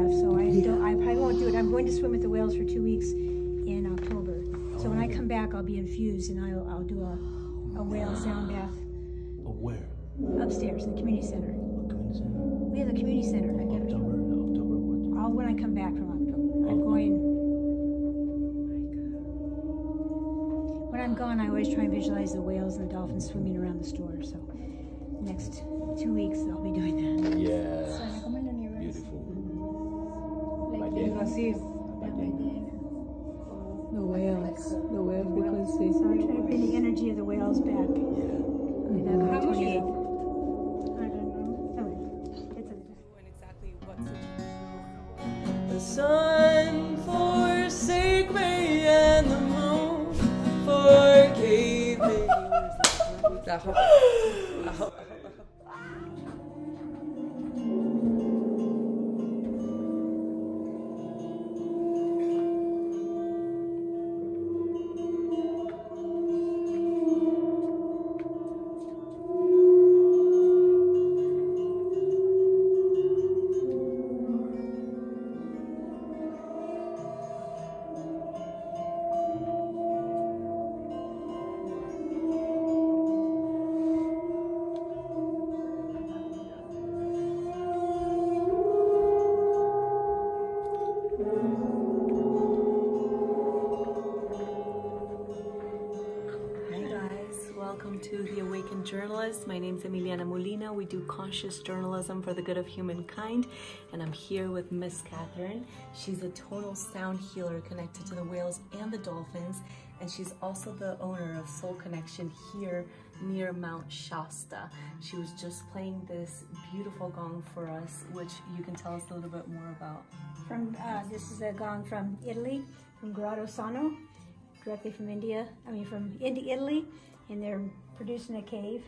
stuff, so I don't. I probably won't do it. I'm going to swim with the whales for two weeks in October. So when I come back, I'll be infused and I'll, I'll do a, a whale sound bath But where? upstairs in the community center. What community center? We have a community center. October, October what? All when I come back from October. I'm oh. going. When I'm gone, I always try and visualize the whales and the dolphins swimming around the store. So next two weeks, I'll be doing that. Yeah. Como en la universo. Beautiful. Like Ballena. algo así. Ballena. The whales, the whale frequencies. So I try to bring the energy of the whales back. Yeah. Back on How the was 28th. it? I don't know. It's a, and exactly what's the sun forsake me and the moon forgave me. Journalist. My name is Emiliana Molina. We do conscious journalism for the good of humankind, and I'm here with Miss Catherine. She's a tonal sound healer connected to the whales and the dolphins, and she's also the owner of Soul Connection here near Mount Shasta. She was just playing this beautiful gong for us, which you can tell us a little bit more about. from uh, this is a gong from Italy, from Grotto Sano, directly from India. I mean, from Italy, and they're producing a cave.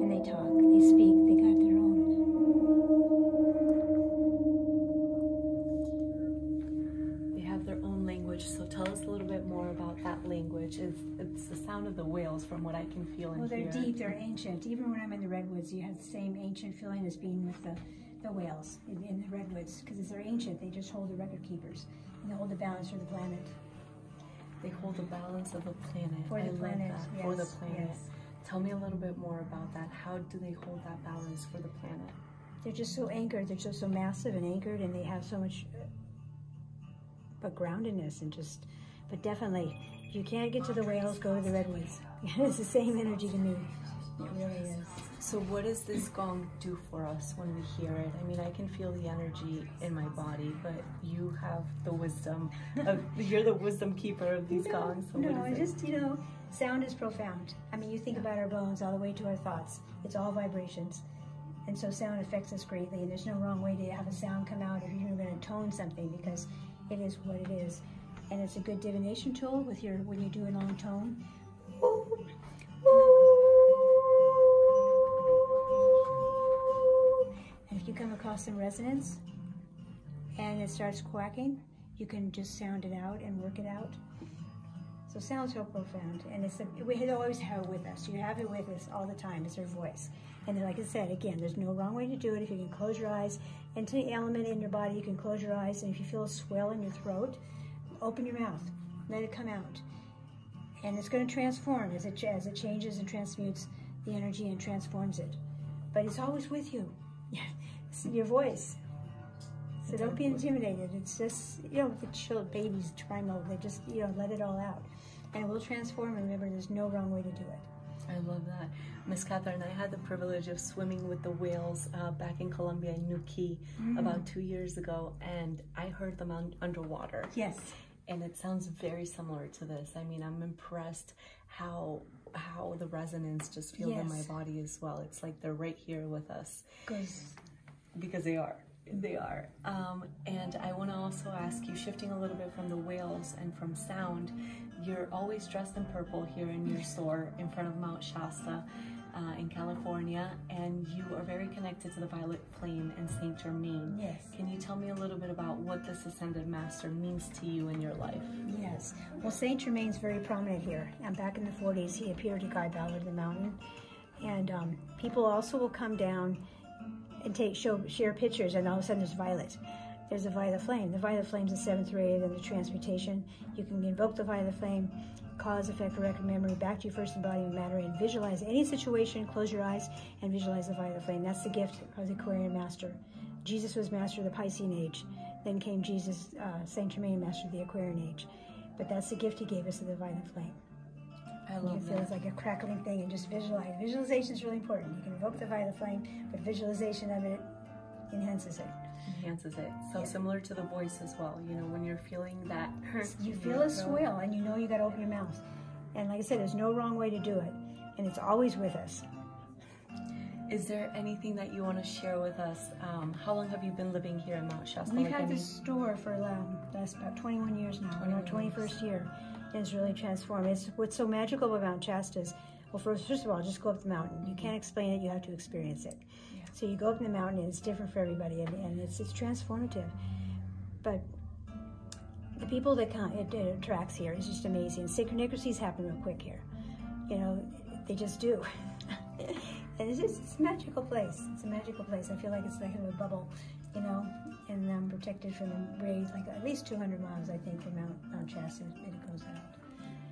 And they talk, they speak, they got their own. They have their own language, so tell us a little bit more about that language. It's, it's the sound of the whales from what I can feel and Well, they're hear. deep, they're ancient. Even when I'm in the redwoods, you have the same ancient feeling as being with the, the whales in, in the redwoods because they're ancient. They just hold the record keepers and they hold the balance for the planet. They hold the balance of the planet. For the I love planet, that. For the planet. yes. Tell me a little bit more about that. How do they hold that balance for the planet? They're just so anchored. They're just so massive and anchored, and they have so much, uh, but groundedness and just. But definitely, you can't get to the whales, go to the redwoods. it's the same energy to me. It really is. So, what does this gong do for us when we hear it? I mean, I can feel the energy in my body, but you have the wisdom. Of, you're the wisdom keeper of these gongs. So no, what it is it? just you know, sound is profound. I mean, you think about our bones all the way to our thoughts. It's all vibrations, and so sound affects us greatly. And there's no wrong way to have a sound come out if you're going to tone something because it is what it is, and it's a good divination tool with your when you do a long tone. And across some resonance and it starts quacking, you can just sound it out and work it out. So sound's so profound, and it's a, we always have it with us. You have it with us all the time. It's our voice, and then, like I said, again, there's no wrong way to do it. If you can close your eyes, and any element in your body, you can close your eyes, and if you feel a swell in your throat, open your mouth, let it come out, and it's going to transform as it as it changes and transmutes the energy and transforms it. But it's always with you. Your voice. So don't be intimidated. It's just, you know, the child babies trimo, they just, you know, let it all out. And it will transform. And remember, there's no wrong way to do it. I love that. Miss Catherine, I had the privilege of swimming with the whales uh, back in Colombia in Nuquí about two years ago, and I heard them un- underwater. Yes. And it sounds very similar to this. I mean, I'm impressed how how the resonance just feels in my body as well. It's like they're right here with us Because because they are. They are. Um, and I want to also ask you, shifting a little bit from the whales and from sound, you're always dressed in purple here in your store in front of Mount Shasta uh, in California, and you are very connected to the Violet Flame and Saint Germain. Yes. Can you tell me a little bit about what this Ascended Master means to you in your life? Yes. Well, Saint Germain's very prominent here. And back in the 40s, he appeared to Guy Ballard the Mountain. and um, people also will come down and take show share pictures, and all of a sudden there's violet. There's a violet flame. The violet flame is the seventh ray, then the transmutation. You can invoke the violet flame, cause, effect, or record memory back to your first embodiment matter, and visualize any situation. Close your eyes and visualize the violet flame. That's the gift of the Aquarian master. Jesus was master of the Piscean age. Then came Jesus, uh, Saint Germain, master of the Aquarian age. But that's the gift he gave us of the violet flame. I You love can feel that. it's like a crackling thing and just visualize. Visualization is really important. You can evoke the fire, violet flame, but visualization of it enhances it. Enhances it. So Yeah. similar to the voice as well. You know, when you're feeling that hurt, You feel a swell and you know you got to open your mouth. And like I said, there's no wrong way to do it. And it's always with us. Is there anything that you want to share with us? Um, how long have you been living here in Mount Shasta? We've had this store for um, that's about 21 years now. We're in our 21 21st year. And it's really transformed. It's what's so magical about Shasta is, well, first, first of all, just go up the mountain. You can't explain it. You have to experience it. Yeah. So you go up the mountain, and it's different for everybody, and, and it's it's transformative. But the people that come, it, it attracts here is just amazing. Synchronicities happen real quick here. You know, they just do. and it's just it's a magical place. It's a magical place. I feel like it's like in a bubble, you know, and I'm protected from the rays, like at least 200 miles, I think, from Mount, Mount Shasta, and it goes out.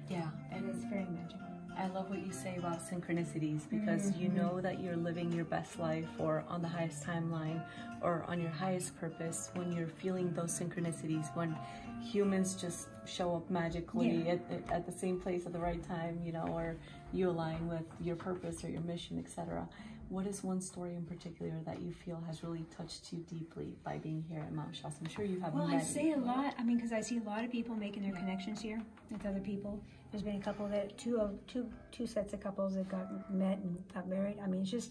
Yeah, And it's very magical. I love what you say about synchronicities because you mm-hmm. know that you're living your best life or on the highest timeline or on your highest purpose when you're feeling those synchronicities, when humans just show up magically Yeah. at, at- at the same place at the right time, you know, or you align with your purpose or your mission, etc. What is one story in particular that you feel has really touched you deeply by being here at Mount Shasta? I'm sure you have Well, I say a lot. I mean, because I see a lot of people making their connections here with other people. There's been a couple that two of two two sets of couples that got met and got married. I mean, it's just,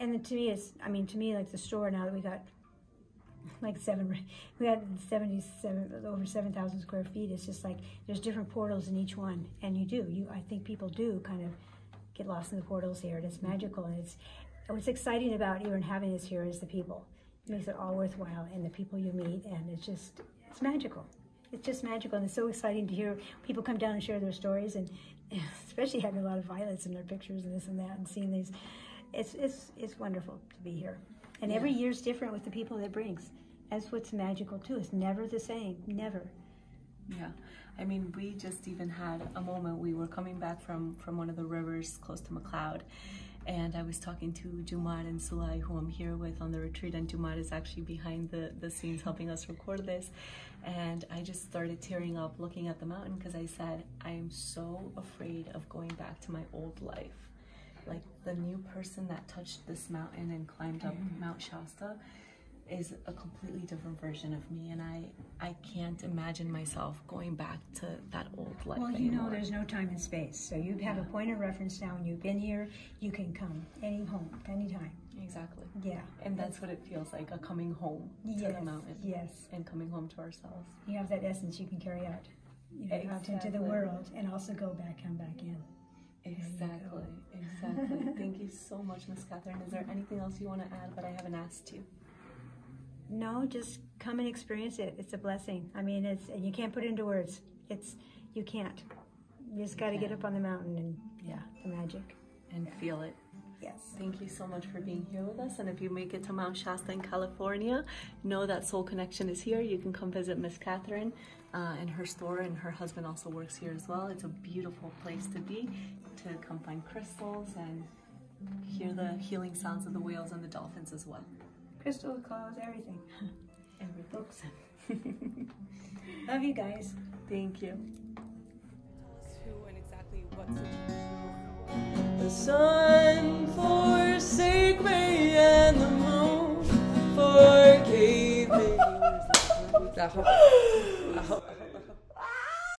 and to me, it's. I mean, to me, like the store now that we got, like seven, we had seventy-seven over seven thousand square feet. It's just like there's different portals in each one, and you do. You, I think people do kind of get lost in the portals here, and it's magical. And it's what's exciting about even having this here is the people. It makes it all worthwhile, and the people you meet, and it's just it's magical. It's just magical, and it's so exciting to hear people come down and share their stories, and especially having a lot of violets in their pictures and this and that, and seeing these. It's it's it's wonderful to be here, and every year's different with the people that brings. That's what's magical too. It's never the same, never. Yeah, I mean, we just even had a moment. We were coming back from from one of the rivers close to McCloud, and I was talking to Jumad and Sulai, who I'm here with on the retreat, and Jumad is actually behind the the scenes helping us record this. And I just started tearing up looking at the mountain because I said, I am so afraid of going back to my old life. Like the new person that touched this mountain and climbed up mm-hmm. Mount Shasta is a completely different version of me and I I can't imagine myself going back to that old life Well, you know, there's no time and space, so you have a point of reference now. When you've been here, you can come any home, anytime. exactly. Yeah. And that's what it feels like, a coming home to Yes. the mountain Yes. and coming home to ourselves. You have that essence you can carry out, you know, out into the world, and also go back, come back in. Exactly, exactly. Thank you so much, Miss Catherine. Is there anything else you want to add that I haven't asked you? No, just come and experience it. It's a blessing. I mean, it's and you can't put it into words. It's you can't. You just got to get up on the mountain and Yeah. the magic. And feel it. Yes. Thank you so much for being here with us. And if you make it to Mount Shasta in California, know that Soul Connection is here. You can come visit Miss Catherine uh, in her store, and her husband also works here as well. It's a beautiful place to be, to come find crystals and hear the healing sounds of the whales and the dolphins as well. Crystal clouds, everything. Everything. Books. Love you guys. Thank you. who and exactly what to The sun forsake me and the moon forgave me.